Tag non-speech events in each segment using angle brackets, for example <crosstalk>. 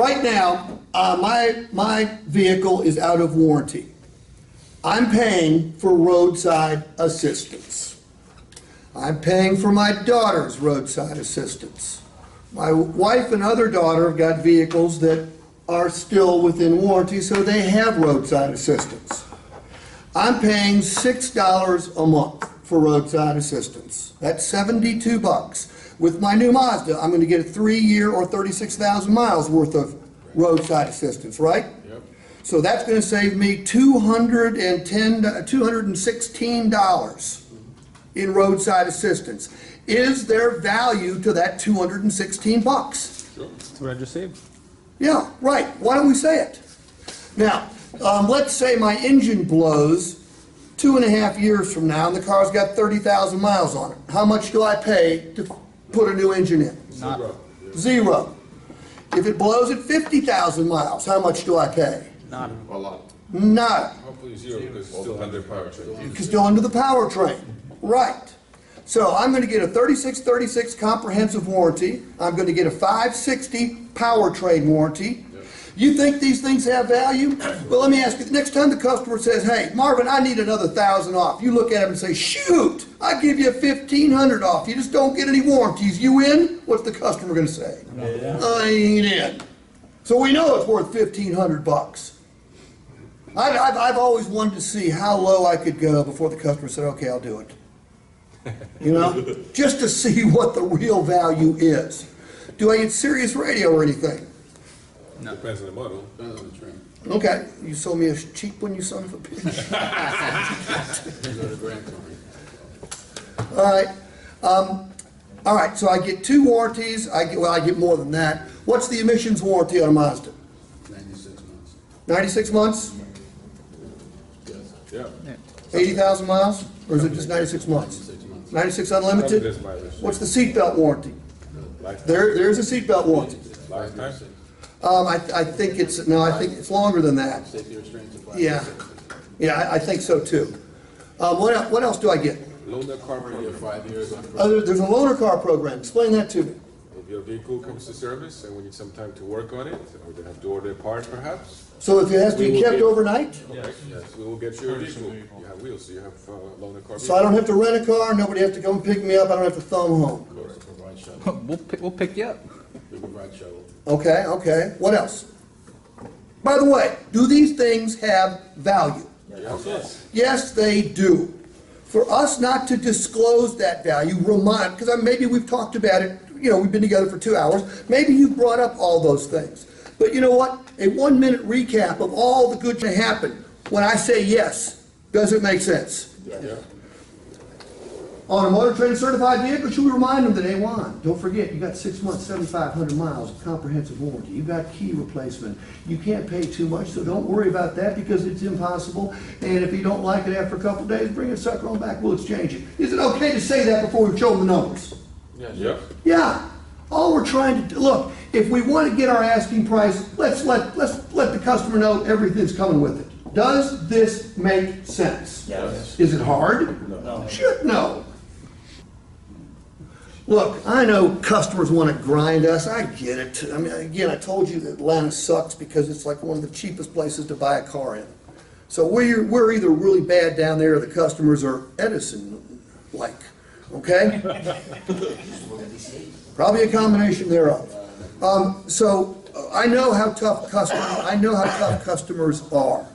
Right now, uh, my, my vehicle is out of warranty. I'm paying for roadside assistance. I'm paying for my daughter's roadside assistance. My wife and other daughter have got vehicles that are still within warranty, so they have roadside assistance. I'm paying six dollars a month for roadside assistance. That's seventy-two bucks. With my new Mazda, I'm gonna get a three-year or thirty-six thousand miles worth of roadside assistance, right? Yep. So that's gonna save me two hundred and ten, two hundred and sixteen dollars in roadside assistance. Is there value to that two hundred and sixteen bucks? That's what I just saved. Yeah, right. Why don't we say it? Now, um, let's say my engine blows two and a half years from now and the car's got 30,000 miles on it. How much do I pay to put a new engine in? Zero. Zero. If it blows at 50,000 miles, how much do I pay? Not. A lot. Not. Hopefully zero, because it's still under the powertrain. It's still under the powertrain. Right. So I'm gonna get a thirty-six thirty-six comprehensive warranty. I'm gonna get a five sixty powertrain warranty. You think these things have value? Well, let me ask you, the next time the customer says, hey, Marvin, I need another thousand off, you look at him and say, shoot, I give you fifteen hundred off, you just don't get any warranties, you in? What's the customer gonna say? I ain't in. So we know it's worth fifteen hundred bucks. I've, I've, I've always wanted to see how low I could go before the customer said, okay, I'll do it. <laughs> You know, just to see <laughs> what the real value is. Do I get Sirius radio or anything? Depends on the model. Depends on the trim. Okay, you sold me a cheap one, you son of a bitch. <laughs> Depends on the grant company. All right, um, all right, so I get two warranties, I get, well, I get more than that. What's the emissions warranty on a Mazda? Ninety-six months. Ninety-six months, Yes. Yeah. eighty thousand miles, or is it just ninety-six months? Ninety-six months. Ninety-six unlimited? What's the seatbelt warranty? Lifetime. There, there's a seatbelt warranty. Lifetime? Um, I, I think it's, no, I think it's longer than that. Safety restraints apply. Yeah, yeah, I, I think so too. Um, what, el- what else do I get? Loan the car For your program. five years on. Uh, there- there's a loaner car program, explain that to me. If your vehicle comes to service and we need some time to work on it, or they have to order a part perhaps, So if it has to We be will kept get- overnight? okay, yes, we will get you a vehicle. You have wheels, so you have uh, loaner car. So I don't have to rent a car, nobody has to come pick me up, I don't have to thumb home? We also provide shuttle. We'll pick, we'll pick you up. We. Okay, okay, what else? By the way, do these things have value? Yes. Yes, they do. For us not to disclose that value, remind, because maybe we've talked about it, you know, we've been together for two hours, maybe you've brought up all those things. But you know what? A one-minute recap of all the good that happened, when I say yes, does it make sense? Yeah. On a Motor Trend certified vehicle, should we remind them that A1, don't forget, you got six months, seventy-five hundred miles, of comprehensive warranty, you got key replacement. You can't pay too much, so don't worry about that because it's impossible. And if you don't like it after a couple of days, bring it sucker on back, we'll exchange it. Is it okay to say that before we show them the numbers? Yes. Yep. Yeah, all we're trying to, do look, if we want to get our asking price, let's let, let's let the customer know everything's coming with it. Does this make sense? Yes. Is it hard? No. Should, no. Look, I know customers want to grind us, I get it. I mean, again, I told you that Atlanta sucks because it's like one of the cheapest places to buy a car in. So we're, we're either really bad down there or the customers are Edison-like, okay? <laughs> Probably a combination thereof. Um, so uh, I know how tough customers, I know how tough customers are.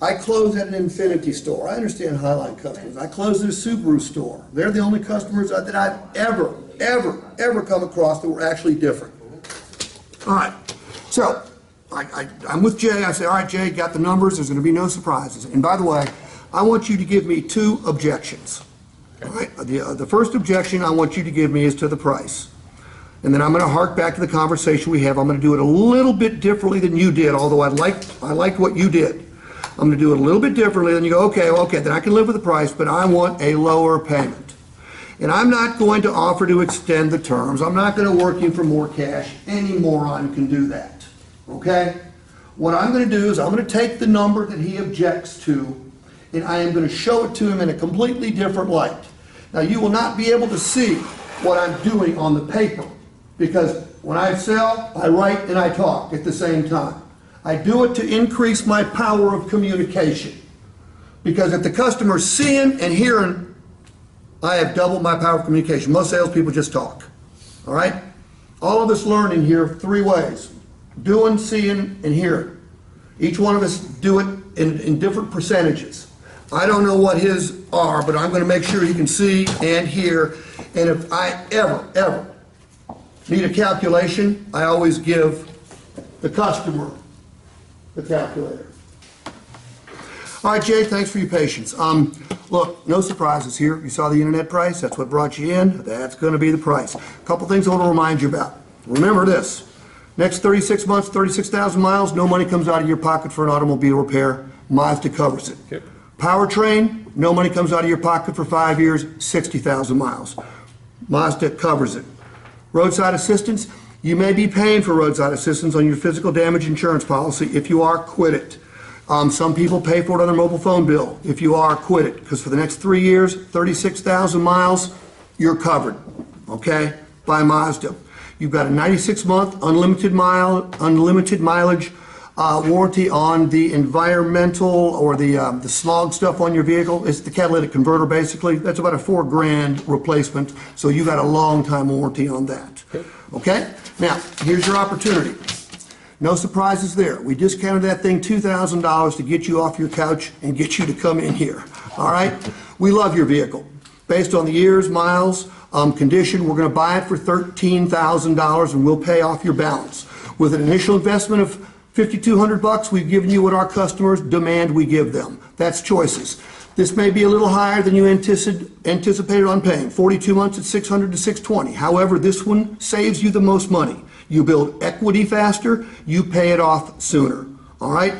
I close at an Infiniti store. I understand Highline customers. I close at a Subaru store. They're the only customers that I've ever, ever, ever come across that were actually different. All right, so I, I'm with Jay. I say, all right, Jay, got the numbers. There's going to be no surprises. And by the way, I want you to give me two objections. All right, the, uh, the first objection I want you to give me is to the price. And then I'm going to hark back to the conversation we have. I'm going to do it a little bit differently than you did, although I liked, I liked what you did. I'm going to do it a little bit differently, and you go, okay, okay, then I can live with the price, but I want a lower payment. And I'm not going to offer to extend the terms. I'm not going to work you for more cash. Any moron can do that. Okay? What I'm going to do is I'm going to take the number that he objects to, and I am going to show it to him in a completely different light. Now, you will not be able to see what I'm doing on the paper, because when I sell, I write and I talk at the same time. I do it to increase my power of communication. Because if the customer's seeing and hearing, I have doubled my power of communication. Most salespeople just talk. All right? All of us learn in here three ways doing, seeing, and hearing. Each one of us do it in, in different percentages. I don't know what his are, but I'm going to make sure he can see and hear. And if I ever, ever need a calculation, I always give the customer the calculator. All right, Jay, thanks for your patience. Um, look, no surprises here. You saw the internet price, that's what brought you in, that's gonna be the price. A couple things I wanna remind you about. Remember this, next thirty-six months, thirty-six thousand miles, no money comes out of your pocket for an automobile repair. Mazda covers it. Yep. Powertrain, no money comes out of your pocket for five years, sixty thousand miles. Mazda covers it. Roadside assistance, you may be paying for roadside assistance on your physical damage insurance policy. If you are, quit it. Um, some people pay for it on their mobile phone bill. If you are, quit it, because for the next three years, thirty-six thousand miles, you're covered, okay, by Mazda. You've got a ninety-six month unlimited mile, unlimited mileage, uh, warranty on the environmental or the, um, the smog stuff on your vehicle. It's the catalytic converter, basically. That's about a four grand replacement, so you got a long time warranty on that. Okay? Now, here's your opportunity. No surprises there. We discounted that thing $2,000 to get you off your couch and get you to come in here. All right? We love your vehicle. Based on the years, miles, um, condition, we're going to buy it for $13,000 and we'll pay off your balance. With an initial investment of 5,200 bucks, we've given you what our customers demand we give them. That's choices. This may be a little higher than you anticipated on paying, 42 months at 600 to 620. However, this one saves you the most money. You build equity faster, you pay it off sooner. All right?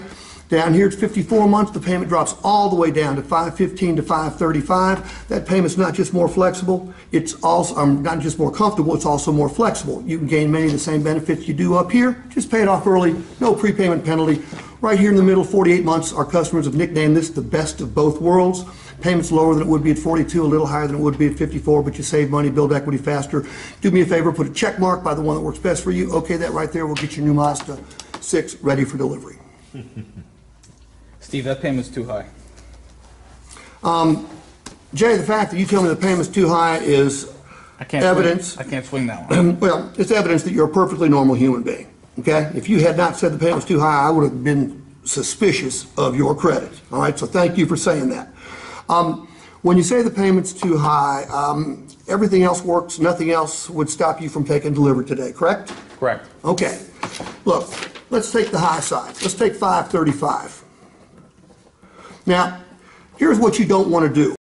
Down here, it's 54 months, the payment drops all the way down to 515 to 535. That payment's not just more flexible, it's also, um, not just more comfortable, it's also more flexible. You can gain many of the same benefits you do up here, just pay it off early, no prepayment penalty. Right here in the middle, 48 months, our customers have nicknamed this the best of both worlds. Payments lower than it would be at 42, a little higher than it would be at 54, but you save money, build equity faster. Do me a favor, put a check mark by the one that works best for you. Okay, that right there will get your new Mazda 6 ready for delivery. <laughs> Steve, that payment's too high. Um, Jay, the fact that you tell me the payment's too high is I can't. swing- Evidence. I can't swing that one. <clears throat> Well, it's evidence that you're a perfectly normal human being, okay? If you had not said the payment was too high, I would have been suspicious of your credit, all right? So thank you for saying that. Um, When you say the payment's too high, um, everything else works, nothing else would stop you from taking delivery today, correct? Correct. Okay, look, let's take the high side. Let's take 535. Now, here's what you don't want to do.